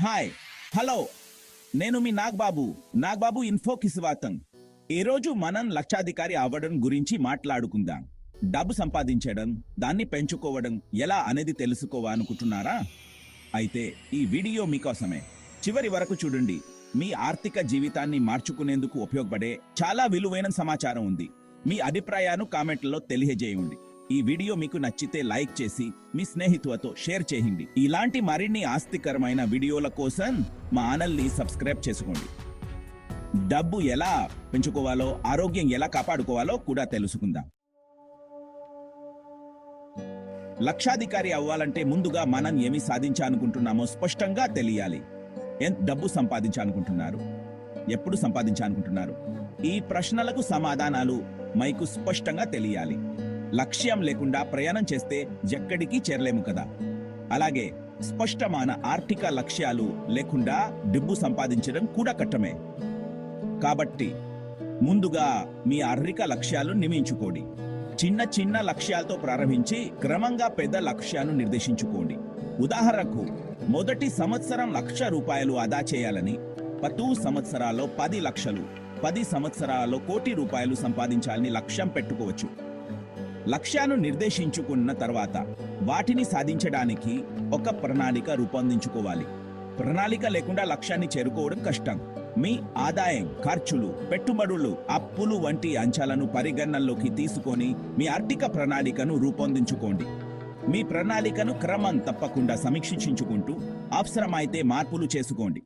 Hi hello నేను మీ నాగ్బాబు. నాగ్బాబు ఇన్ఫోకి స్వాతం ఈరోజు మనం లక్షాధికారి అవ్వడం గురించి మాట్లాడుకుందాం. డబ్బు సంపాదించడం దాన్ని పెంచుకోవడం ఎలా అనేది తెలుసుకోవాలనుకుంటున్నారా అయితే ఈ వీడియో మీకోసమే. చివరి వరకు చూడండి. మీ ఆర్థిక జీవితాన్ని మార్చుకునేందుకు ఉపయోగపడే చాలా విలువైన సమాచారం ఉంది. మీ అభిప్రాయాన్ని కామెంట్లలో తెలియజేయండి. ఈ వీడియో మీకు నచ్చితే లైక్ చేసి మీ స్నేహితులతో షేర్ చేయండి. ఇలాంటి మరిన్ని ఆస్తికరమైన వీడియోల కోసం మా ఛానల్ని సబ్స్క్రైబ్ చేసుకోండి. డబ్బు ఎలా పెంచుకోవాలో ఆరోగ్యం ఎలా కాపాడుకోవాలో కూడా తెలుసుకుందాం. లక్షాధికారి అవ్వాలంటే ముందుగా మనం ఏమి సాధించాలనుకుంటున్నామో స్పష్టంగా తెలియాలి. ఎంత డబ్బు సంపాదించాలనుకుంటున్నారు? ఎప్పుడు సంపాదించాలనుకుంటున్నారు? ఈ ప్రశ్నలకు సమాధానాలు మైకు స్పష్టంగా తెలియాలి. లక్ష్యం లేకుండా ప్రయాణం చేస్తే ఎక్కడికి చేరలేము కదా. అలాగే స్పష్టమైన ఆర్థిక లక్ష్యాలు లేకుండా డబ్బు సంపాదించడం కూడా కట్టమే కాబట్టి ముందుగా మీ ఆర్థిక లక్ష్యాలు నియమించుకోండి చిన్న చిన్న లక్ష్యాలతో ప్రారంభించి క్రమంగా పెద్ద లక్ష్యాలను నిర్దేశించుకోండి. ఉదాహరణకు మొదటి సంవత్సరం లక్ష రూపాయలు ఆదా చేయాలని పతు సంవత్సరాల్లో పది లక్షలు పది సంవత్సరాల్లో కోటి రూపాయలు సంపాదించాలని లక్ష్యం పెట్టుకోవచ్చు. లక్ష్యాన్ని నిర్దేశించుకున్న తర్వాత వాటిని సాధించడానికి ఒక ప్రణాళిక రూపొందించుకోవాలి. ప్రణాళిక లేకుండా లక్ష్యాన్ని చేరుకోవడం కష్టం. మీ ఆదాయం ఖర్చులు పెట్టుబడులు అప్పులు వంటి అంశాలను పరిగణనలోకి తీసుకొని మీ ఆర్థిక ప్రణాళికను రూపొందించుకోండి. మీ ప్రణాళికను క్రమం తప్పకుండా సమీక్షించుకుంటూ అవసరమైతే మార్పులు చేసుకోండి.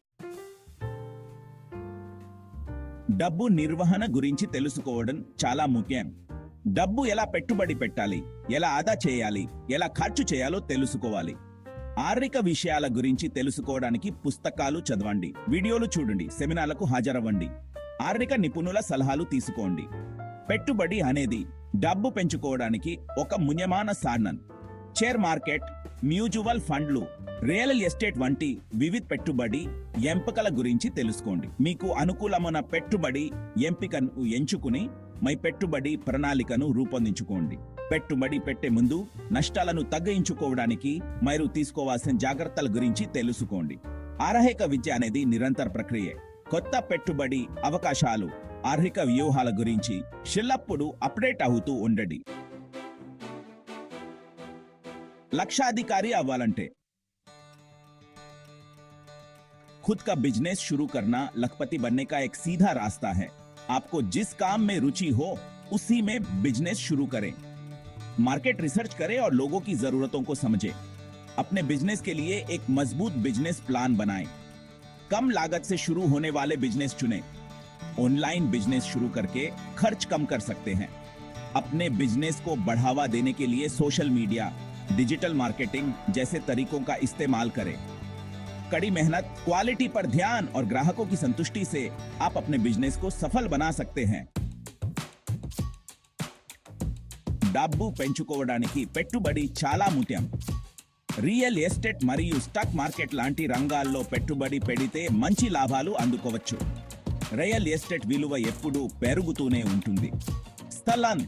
డబ్బు నిర్వహణ గురించి తెలుసుకోవడం చాలా ముఖ్యం. డబ్బు ఎలా పెట్టుబడి పెట్టాలి? ఎలా ఆదా చేయాలి? ఎలా ఖర్చు చేయాలో తెలుసుకోవాలి. ఆర్థిక విషయాల గురించి తెలుసుకోవడానికి పుస్తకాలు చదవండి. వీడియోలు చూడండి. సెమినార్లకు హాజరవ్వండి. ఆర్థిక నిపుణుల సలహాలు తీసుకోండి. పెట్టుబడి అనేది డబ్బు పెంచుకోవడానికి ఒక మున్యమాన సాధనం. షేర్ మార్కెట్ మ్యూచువల్ ఫండ్లు రియల్ ఎస్టేట్ వంటి వివిధ పెట్టుబడి ఎంపికల గురించి తెలుసుకోండి. మీకు అనుకూలమైన పెట్టుబడి ఎంపికను ఎంచుకుని మీ పెట్టుబడి ప్రణాళికను రూపొందించుకోండి పెట్టుబడి పెట్టే ముందు నష్టాలను తగ్గించుకోవడానికి మీరు తీసుకోవాల్సిన జాగ్రత్తల గురించి తెలుసుకోండి ఆర్హిక విద్య అనేది నిరంతర ప్రక్రియ కొత్త పెట్టుబడి అవకాశాలు ఆర్థిక వ్యూహాల గురించి షిల్లప్పుడు అప్డేట్ అవుతూ ఉండండి లక్షాధికారి అవ్వాలంటే खुद का बिजनेस शुरू करना लखपति बनने का एक सीधा रास्ता है आपको जिस काम में रुचि हो, उसी में बिज़नेस शुरू करें। मार्केट रिसर्च करें और लोगों की जरूरतों को समझें। अपने बिज़नेस के लिए एक मज़बूत बिज़नेस प्लान बनाएँ। कम लागत से शुरू होने वाले बिज़नेस चुनें। ऑनलाइन बिज़नेस शुरू करके खर्च कम कर सकते हैं। अपने बिज़नेस को बढ़ावा देने के लिए सोशल मीडिया डिजिटल मार्केटिंग जैसे तरीकों का इस्तेमाल करें। कड़ी मेहनत क्वालिटी पर ध्यान और ग्राहकों की संतुष्टि से आप अपने बिजनेस को सफल बना सकते हैं డబ్బు పెంచుకోవడానికి పెట్టుబడి చాలా ముఖ్యం రియల్ ఎస్టేట్ మరియు స్టాక్ మార్కెట్ లాంటి రంగాల్లో పెట్టుబడి పెడితే మంచి లాభాలు అందుకోవచ్చు రియల్ ఎస్టేట్ విలువ ఎప్పుడూ పెరుగుతూనే ఉంటుంది స్థలం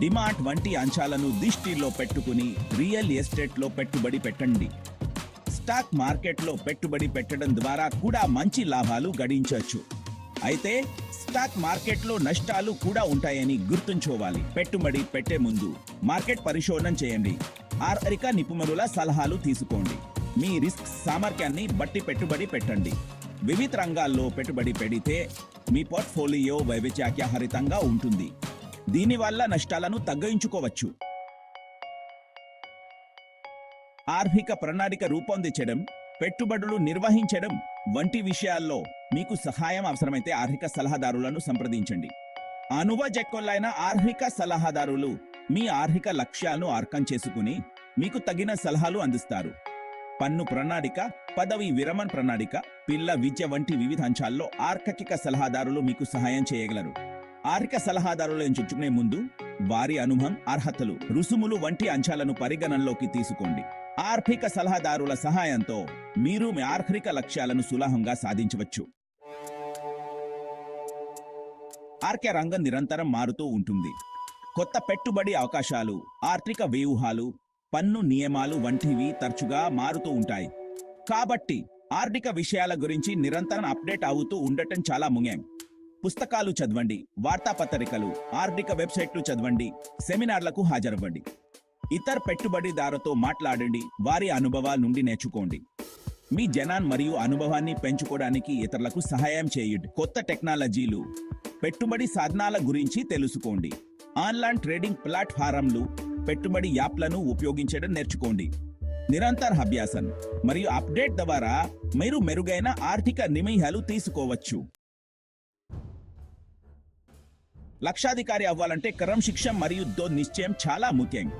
డిమాండ్ వంటి అంశాలను దృష్టిలో పెట్టుకుని రియల్ ఎస్టేట్లో పెట్టుబడి పెట్టండి స్టాక్ మార్కెట్లో పెట్టుబడి పెట్టడం ద్వారా కూడా మంచి లాభాలు గడించవచ్చు అయితే స్టాక్ మార్కెట్లో నష్టాలు కూడా ఉంటాయని గుర్తుంచుకోవాలి. పెట్టుబడి పెట్టే ముందు మార్కెట్ పరిశోధన చేయండి. ఆర్థిక నిపుణుల సలహాలు తీసుకోండి. మీ రిస్క్ సామర్థ్యాన్ని బట్టి పెట్టుబడి పెట్టండి. వివిధ రంగాల్లో పెట్టుబడి పెడితే మీ పోర్ట్ఫోలియో వైవిధ్యాఖ్యహరితంగా ఉంటుంది. దీనివల్ల నష్టాలను తగ్గించుకోవచ్చు. ఆర్థిక ప్రణాళిక రూపొందించడం పెట్టుబడులు నిర్వహించడం వంటి విషయాల్లో మీకు సహాయం అవసరమైతే ఆర్థిక సలహాదారులను సంప్రదించండి. అనుభవజ్ఞులైన ఆర్థిక సలహాదారులు మీ ఆర్థిక లక్ష్యాలను అర్థం చేసుకుని మీకు తగిన సలహాలు అందిస్తారు. పన్ను ప్రణాళిక పదవి విరమణ ప్రణాళిక పిల్ల విద్య వంటి వివిధ అంశాల్లో ఆర్థిక సలహాదారులు మీకు సహాయం చేయగలరు. ఆర్థిక సలహాదారులు ఎంచుకునే ముందు వారి అనుభవం అర్హతలు రుసుములు వంటి అంశాలను పరిగణనలోకి తీసుకోండి. ఆర్థిక సలహాదారుల సహాయంతో మీరు మీ ఆర్థిక లక్ష్యాలను సులభంగా సాధించవచ్చు. ఆర్కే రంగం నిరంతరం మారుతూ ఉంటుంది. కొత్త పెట్టుబడి అవకాశాలు ఆర్థిక వ్యూహాలు పన్ను నియమాలు వంటివి తరచుగా మారుతూ ఉంటాయి. కాబట్టి ఆర్థిక విషయాల గురించి నిరంతరం అప్డేట్ అవుతూ ఉండటం చాలా ముఖ్యం. పుస్తకాలు చదవండి వార్తాపత్రికలు ఆర్థిక వెబ్సైట్లు చదవండి సెమినార్లకు హాజరవ్వండి. ఇతర పెట్టుబడిదారుతో మాట్లాడండి వారి అనుభవాల నుండి నేర్చుకోండి. మీ జనాన్ మరియు అనుభవాన్ని పెంచుకోవడానికి ఇతరులకు సహాయం చేయండి. కొత్త టెక్నాలజీలు పెట్టుబడి సాధనాల గురించి తెలుసుకోండి. ఆన్లైన్ ట్రేడింగ్ ప్లాట్ఫారంలు పెట్టుబడి యాప్లను ఉపయోగించడం నేర్చుకోండి. నిరంతర అభ్యాసం మరియు అప్డేట్ ద్వారా మీరు మెరుగైన ఆర్థిక నిర్ణయాలు తీసుకోవచ్చు. లక్షాధికారి అవ్వాలంటే క్రమశిక్షణ మరియు దో నిశ్చయం చాలా ముఖ్యం.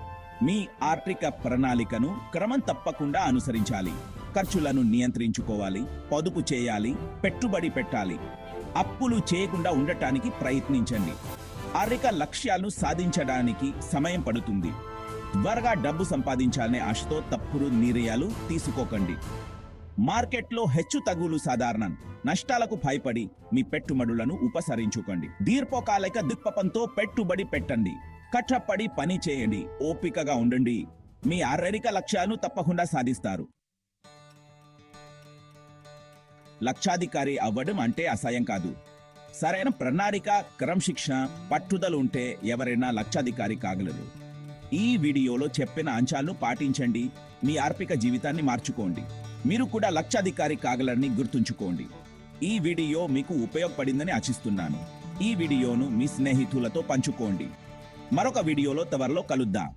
మీ ఆర్థిక ప్రణాళికను క్రమం తప్పకుండా అనుసరించాలి. ఖర్చులను నియంత్రించుకోవాలి పొదుపు చేయాలి పెట్టుబడి పెట్టాలి. అప్పులు చేయకుండా ఉండటానికి ప్రయత్నించండి. ఆర్థిక లక్ష్యాలను సాధించడానికి సమయం పడుతుంది. త్వరగా డబ్బు సంపాదించాలనే ఆశతో తప్పుడు నిర్ణయాలు తీసుకోకండి. మార్కెట్లో హెచ్చు తగులు సాధారణం. నష్టాలకు భయపడి మీ పెట్టుబడులను ఉపసరించుకోండి. దీర్ఘకాలిక దిక్పంతో పెట్టుబడి పెట్టండి. కట్టపడి పని చేయండి. ఓపికగా ఉండండి. మీ ఆర్థిక లక్ష్యాలను తప్పకుండా సాధిస్తారు. లక్షాధికారి అవ్వడం అంటే అసహ్యం కాదు. సరైన ప్రణాళిక క్రమశిక్షణ పట్టుదల ఉంటే ఎవరైనా లక్షాధికారి కాగలరు. ఈ వీడియోలో చెప్పిన అంశాలను పాటించండి. మీ ఆర్పిక జీవితాన్ని మార్చుకోండి. మీరు కూడా లక్షాధికారి కాగలరని గుర్తుంచుకోండి. ఈ వీడియో మీకు ఉపయోగపడిందని ఆశిస్తున్నాను. ఈ వీడియోను మీ స్నేహితులతో పంచుకోండి. మరొక వీడియోలో త్వరలో కలుద్దాం.